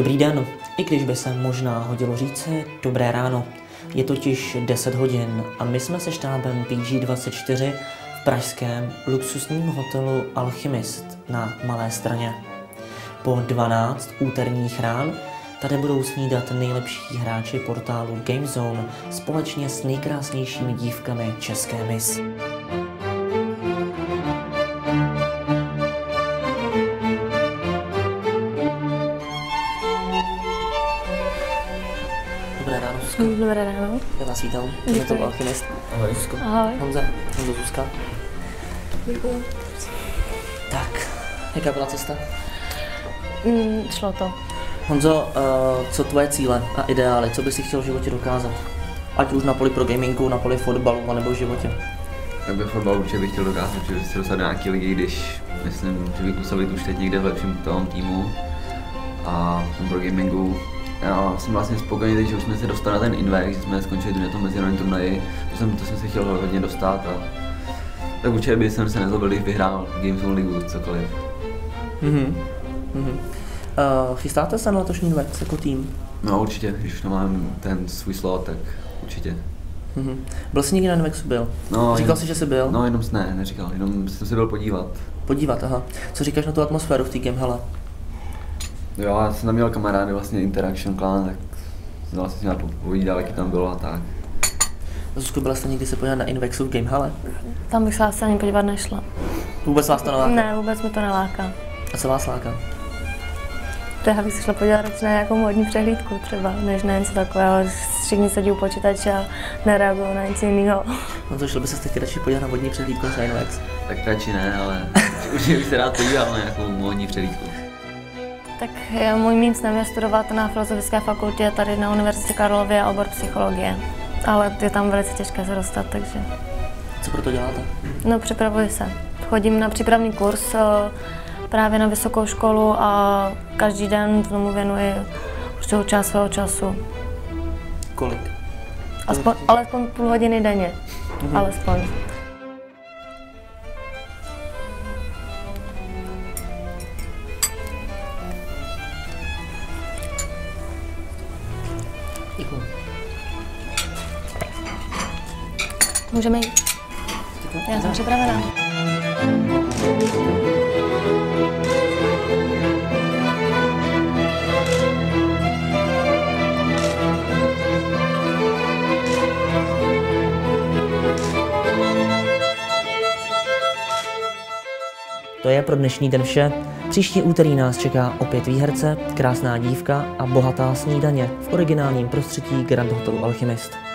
Dobrý den, i když by se možná hodilo říci dobré ráno. Je totiž 10 hodin a my jsme se štábem PG24 v pražském luxusním hotelu Alchemist na Malé straně. Po 12 úterních rán tady budou snídat nejlepší hráči portálu GameZone společně s nejkrásnějšími dívkami České mis. Dobré ráno, Zuzka. Dobré ráno. Já vás vítám. Děkuji. Je to Alchemist. Ahoj, Zuzko. Ahoj. Honza. Honza Zuzka. Děkuji. Tak, jaká byla cesta? Mm, šlo to. Honzo, uh, co tvoje cíle a ideály? Co bys si chtěl v životě dokázat? Ať už na poli pro gamingu, na poli fotbalu, anebo v životě. Tak bych fotbal určitě bych chtěl dokázat, že bych se dostat do nějaké ligy, když myslím, že bych musel být už teď někde v lepším tom týmu. A v tom pro gamingu já jsem vlastně spokojený že už jsme se dostali na ten Invex, že jsme skončili na tom mezinárodním turnaji, to jsem, to jsem se chtěl hodně dostat a tak určitě bych jsem se nezlobil, když vyhrál Games One Ligu, cokoliv. Mhm. Mhm. Uh, chystáte se na letošní Vex jako tým? No určitě, když už mám ten svůj slot, tak určitě. Mhm. Byl jsi někdy na Nvexu byl? No, Říkal jenom- jsi, že jsi byl? No jenom ne, neříkal, jenom jsem se byl podívat. Podívat, aha. Co říkáš na tu atmosféru v té game hele? Jo, já jsem tam měl kamarády, vlastně Interaction Clan, tak jsem vlastně s nimi povídal, jaký tam bylo a tak. Zuzko, byla jste někdy se podívat na Invexu v game hele? Tam bych se asi ani podívat nešla. Vůbec vás to neláká? Ne, vůbec mi to neláká. A co vás láká? To já bych si šla podívat radši na nějakou modní přehlídku třeba, než na něco takového, že všichni sedí u počítače a nereagují na nic jiného. No to šlo by se chtěli radši podívat na vodní přehlídku než na Invex. Tak radši ne, ale určitě bych se rád podíval na nějakou módní přelídku. Tak je, můj mým snem je studovat na Filozofické fakultě tady na Univerzitě Karlově obor psychologie. Ale je tam velice těžké se dostat, takže Co pro to děláte? no připravuji se. Chodím na přípravný kurz eh, právě na vysokou školu a každý den tomu věnuji určitou část svého času. Kolik? Aspoň, alespoň půl hodiny denně. Mhm. Alespoň. Můžeme jít? Já jsem připravená. To je pro dnešní den vše. Příští úterý nás čeká opět výherce, krásná dívka a bohatá snídaně v originálním prostředí Grand Hotelu Alchemist.